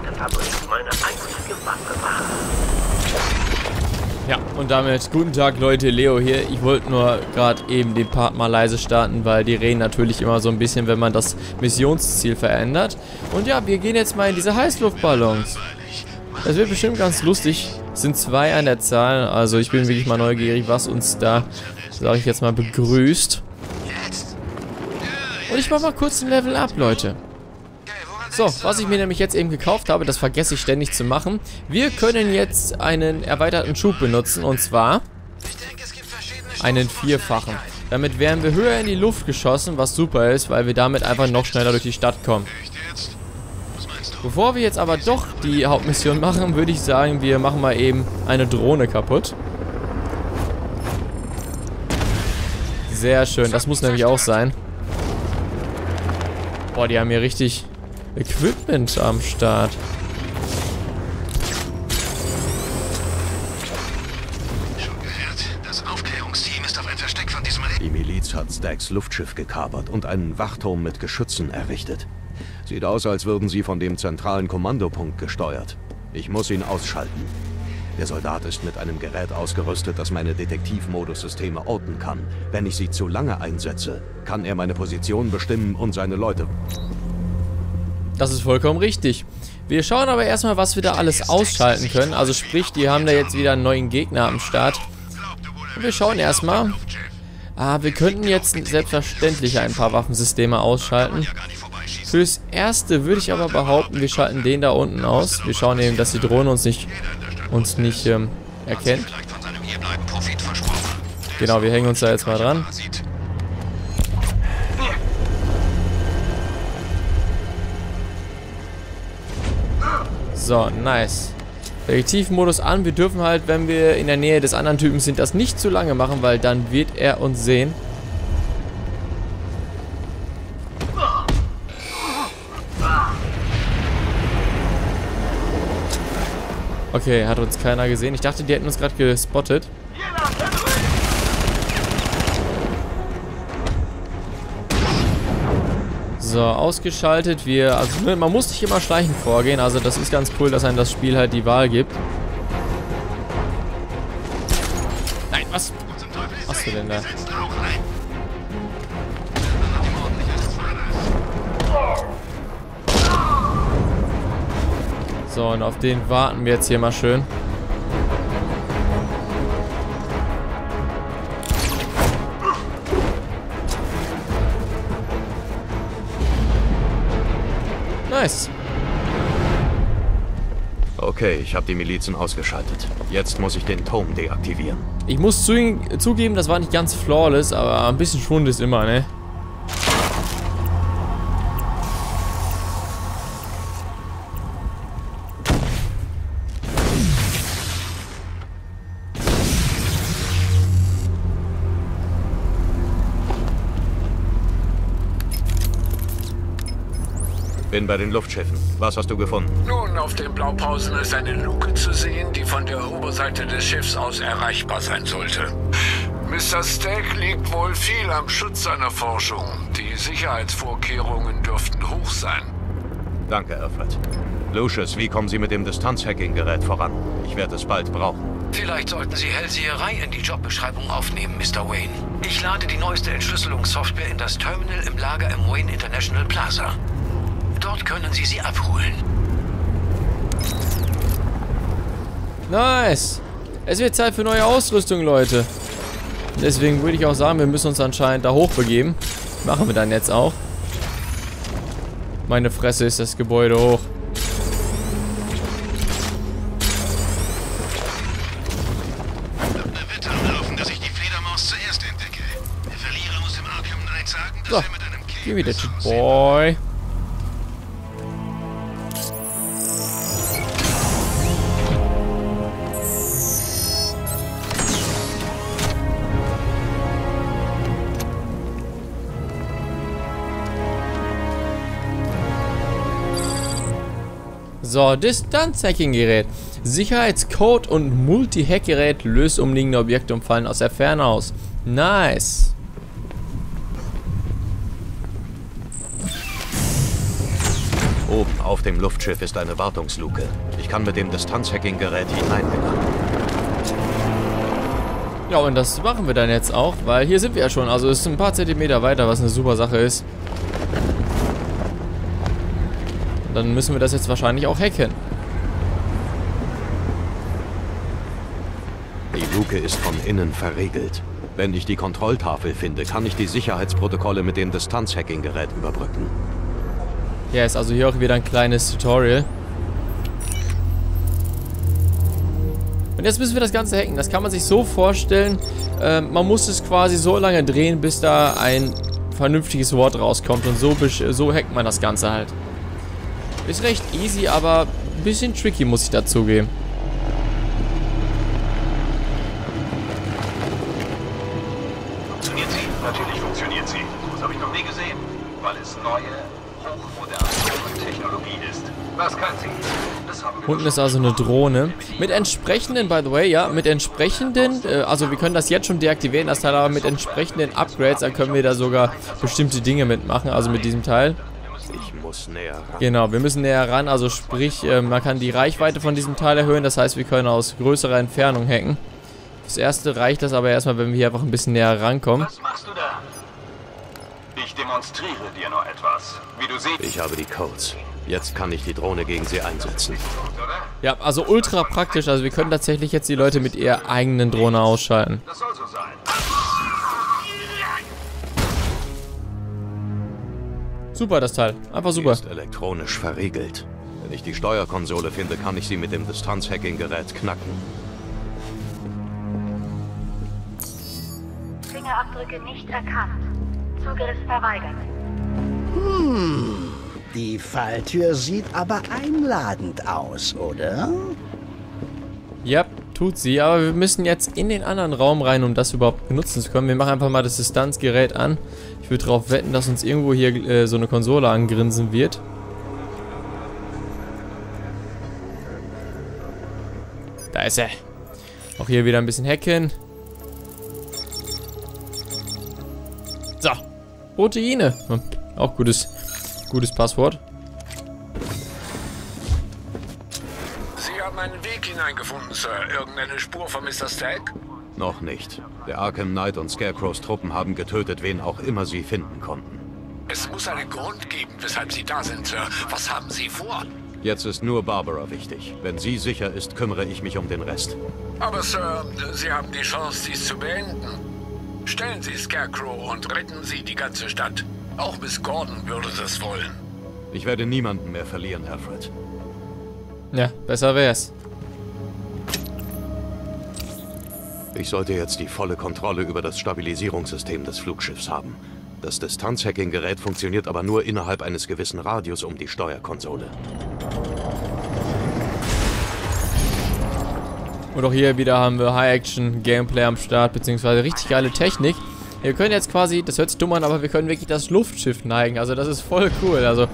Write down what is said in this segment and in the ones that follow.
Fabrik meine einzige Waffe war. Ja, und damit guten Tag Leute, Leo hier. Ich wollte nur gerade eben den Part mal leise starten, weil die reden natürlich immer so ein bisschen, wenn man das Missionsziel verändert. Und ja, wir gehen jetzt mal in diese Heißluftballons. Das wird bestimmt ganz lustig. Es sind zwei an der Zahl, also ich bin wirklich mal neugierig, was uns da, sage ich jetzt mal, begrüßt. Und ich mach mal kurz ein Level up, Leute. So, was ich mir nämlich jetzt eben gekauft habe, das vergesse ich ständig zu machen. Wir können jetzt einen erweiterten Schub benutzen und zwar einen vierfachen. Damit wären wir höher in die Luft geschossen, was super ist, weil wir damit einfach noch schneller durch die Stadt kommen. Bevor wir jetzt aber doch die Hauptmission machen, würde ich sagen, wir machen mal eben eine Drohne kaputt. Sehr schön, das muss nämlich auch sein. Boah, die haben hier richtig Equipment am Start. Schon gehört? Das Aufklärungsteam ist auf ein Versteck von diesem... Die Miliz hat Stacks Luftschiff gekapert und einen Wachturm mit Geschützen errichtet. Sieht aus, als würden sie von dem zentralen Kommandopunkt gesteuert. Ich muss ihn ausschalten. Der Soldat ist mit einem Gerät ausgerüstet, das meine Detektivmodus-Systeme orten kann. Wenn ich sie zu lange einsetze, kann er meine Position bestimmen und seine Leute... Das ist vollkommen richtig. Wir schauen aber erstmal, was wir da alles ausschalten können. Also sprich, die haben da jetzt wieder einen neuen Gegner am Start. Und wir schauen erstmal. Ah, wir könnten jetzt selbstverständlich ein paar Waffensysteme ausschalten. Fürs Erste würde ich aber behaupten, wir schalten den da unten aus. Wir schauen eben, dass die Drohne uns nicht, uns nicht ähm, erkennt. Genau, wir hängen uns da jetzt mal dran. So, nice. Detektivmodus an. Wir dürfen halt, wenn wir in der Nähe des anderen Typen sind, das nicht zu lange machen, weil dann wird er uns sehen. Okay, hat uns keiner gesehen. Ich dachte, die hätten uns gerade gespottet. So, ausgeschaltet. Wir, also man muss nicht immer schleichend vorgehen. Also das ist ganz cool, dass einem das Spiel halt die Wahl gibt. Nein, was? Was machst du denn da? So, und auf den warten wir jetzt hier mal schön. Nice. Okay, ich habe die Milizen ausgeschaltet. Jetzt muss ich den Turm deaktivieren. Ich muss zu, zugeben, das war nicht ganz flawless, aber ein bisschen Schwund ist immer, ne? Bin bei den Luftschiffen. Was hast du gefunden? Nun, auf den Blaupausen ist eine Luke zu sehen, die von der Oberseite des Schiffs aus erreichbar sein sollte. Mr. Stack liegt wohl viel am Schutz seiner Forschung. Die Sicherheitsvorkehrungen dürften hoch sein. Danke, Alfred. Lucius, wie kommen Sie mit dem Distanzhacking-Gerät voran? Ich werde es bald brauchen. Vielleicht sollten Sie Hellseherei in die Jobbeschreibung aufnehmen, Mr. Wayne. Ich lade die neueste Entschlüsselungssoftware in das Terminal im Lager im Wayne International Plaza. Dort können Sie sie abholen. Nice. Es wird Zeit für neue Ausrüstung, Leute. Deswegen würde ich auch sagen, wir müssen uns anscheinend da hochbegeben. Machen wir dann jetzt auch. Meine Fresse ist das Gebäude hoch. Wird am Laufen, dass So, Distanz-Hacking-Gerät. Sicherheitscode und Multi-Hack-Gerät löst umliegende Objekte und Fallen aus der Ferne aus. Nice. Oben, auf dem Luftschiff, ist eine Wartungsluke. Ich kann mit dem Distanzhacking-Gerät hineinhacken. Ja, und das machen wir dann jetzt auch, weil hier sind wir ja schon. Also es ist ein paar Zentimeter weiter, was eine super Sache ist. Dann müssen wir das jetzt wahrscheinlich auch hacken. Die Luke ist von innen verriegelt. Wenn ich die Kontrolltafel finde, kann ich die Sicherheitsprotokolle mit dem Distanzhacking-Gerät überbrücken. Ja, ist also hier auch wieder ein kleines Tutorial. Und jetzt müssen wir das Ganze hacken. Das kann man sich so vorstellen, äh, man muss es quasi so lange drehen, bis da ein vernünftiges Wort rauskommt. Und so, so hackt man das Ganze halt. Ist recht easy, aber ein bisschen tricky, muss ich dazugeben. Funktioniert sie? Natürlich funktioniert sie. Das habe ich noch nie gesehen, weil es neue, hochmoderne Technologie ist. Was kann sie? Unten ist also eine Drohne. Mit entsprechenden, by the way, ja, mit entsprechenden, äh, also wir können das jetzt schon deaktivieren, das Teil, aber mit entsprechenden Upgrades, dann können wir da sogar bestimmte Dinge mitmachen, also mit diesem Teil. Ich muss näher ran. Genau, wir müssen näher ran, also sprich, äh, man kann die Reichweite von diesem Teil erhöhen, das heißt, wir können aus größerer Entfernung hacken. Das erste reicht das aber erstmal, wenn wir hier einfach ein bisschen näher rankommen. Was machst du da? Ich demonstriere dir nur etwas. Wie du siehst, Ich habe die Codes. Jetzt kann ich die Drohne gegen sie einsetzen. Ja, also ultra praktisch, also wir können tatsächlich jetzt die Leute mit ihrer eigenen Drohne ausschalten. Das soll so sein. Super, das Teil. Einfach super. ist elektronisch verriegelt. Wenn ich die Steuerkonsole finde, kann ich sie mit dem Distanzhacking-Gerät knacken. Fingerabdrücke nicht erkannt. Zugriff verweigert. Die Falltür sieht aber einladend aus, oder? Ja, tut sie, aber wir müssen jetzt in den anderen Raum rein, um das überhaupt benutzen zu können. Wir machen einfach mal das Distanzgerät an. Würde darauf wetten, dass uns irgendwo hier äh, so eine Konsole angrinsen wird. Da ist er. Auch hier wieder ein bisschen hacken. So. Proteine. Hm, Auch gutes, gutes Passwort. Sie haben einen Weg hineingefunden, Sir. Irgendeine Spur von Mr. Stack? Noch nicht. Der Arkham Knight und Scarecrows Truppen haben getötet, wen auch immer sie finden konnten. Es muss einen Grund geben, weshalb Sie da sind, Sir. Was haben Sie vor? Jetzt ist nur Barbara wichtig. Wenn sie sicher ist, kümmere ich mich um den Rest. Aber, Sir, Sie haben die Chance, dies zu beenden. Stellen Sie Scarecrow und retten Sie die ganze Stadt. Auch Miss Gordon würde das wollen. Ich werde niemanden mehr verlieren, Alfred. Ja, besser wär's. Ich sollte jetzt die volle Kontrolle über das Stabilisierungssystem des Flugschiffs haben. Das Distanzhacking-Gerät funktioniert aber nur innerhalb eines gewissen Radius um die Steuerkonsole. Und auch hier wieder haben wir High-Action-Gameplay am Start, beziehungsweise richtig geile Technik. Wir können jetzt quasi, das hört sich dumm an, aber wir können wirklich das Luftschiff neigen. Also das ist voll cool. Also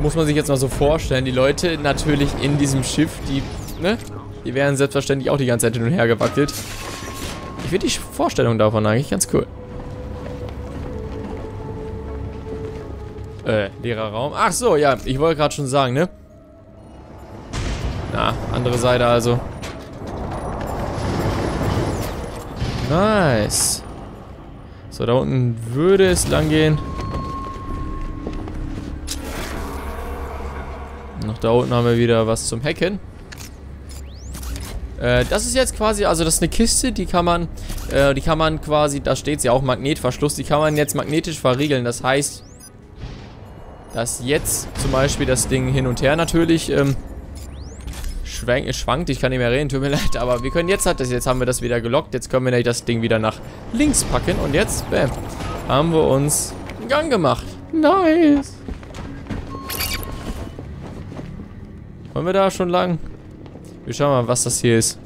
muss man sich jetzt mal so vorstellen. Die Leute natürlich in diesem Schiff, die, ne? Die werden selbstverständlich auch die ganze Zeit hin und her gewackelt. Finde die Vorstellung davon eigentlich ganz cool. Äh, leerer Raum. Ach so, ja, ich wollte gerade schon sagen, ne? Na, andere Seite also. Nice. So, da unten würde es lang gehen. Noch da unten haben wir wieder was zum Hacken. Äh, das ist jetzt quasi, also das ist eine Kiste, die kann man, äh, die kann man quasi, da steht sie auch, Magnetverschluss, die kann man jetzt magnetisch verriegeln. Das heißt, dass jetzt zum Beispiel das Ding hin und her natürlich ähm, schwank, schwankt. Ich kann nicht mehr reden, tut mir leid. Aber wir können jetzt halt, das, jetzt haben wir das wieder gelockt. Jetzt können wir nämlich das Ding wieder nach links packen. Und jetzt, bam, haben wir uns einen Gang gemacht. Nice. Wollen wir da schon lang? Wir schauen mal, was das hier ist.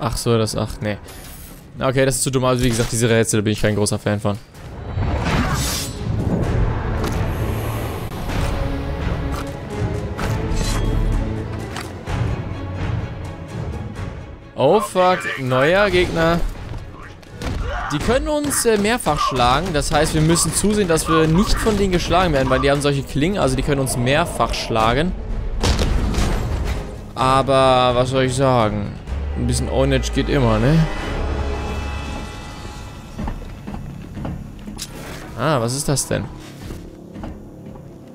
Ach so, das, ach, nee. Okay, das ist zu dumm. Also wie gesagt, diese Rätsel, da bin ich kein großer Fan von. Oh fuck, neuer Gegner. Die können uns äh, mehrfach schlagen. Das heißt, wir müssen zusehen, dass wir nicht von denen geschlagen werden, weil die haben solche Klingen. Also die können uns mehrfach schlagen. Aber was soll ich sagen? Ein bisschen Ownage geht immer, ne? Ah, was ist das denn?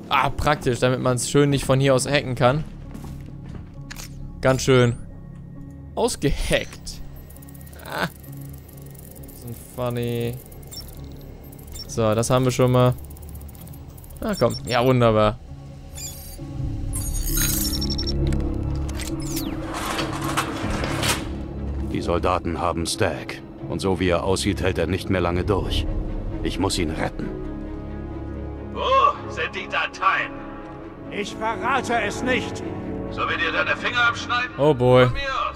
Ah, praktisch, damit man es schön nicht von hier aus hacken kann. Ganz schön ausgehackt. Ah. So funny. So, das haben wir schon mal. Na komm, ja wunderbar. Die Soldaten haben Stag. Und so wie er aussieht, hält er nicht mehr lange durch. Ich muss ihn retten. Wo sind die Dateien? Ich verrate es nicht. So wir dir deine Finger abschneiden? Oh boy.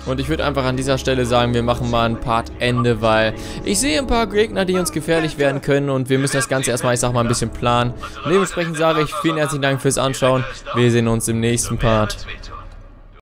Und ich würde einfach an dieser Stelle sagen, wir machen mal ein Part Ende, weil ich sehe ein paar Gegner, die uns gefährlich werden können und wir müssen das Ganze erstmal, ich sag mal, ein bisschen planen. Dementsprechend sage ich vielen herzlichen Dank fürs Anschauen. Wir sehen uns im nächsten Part.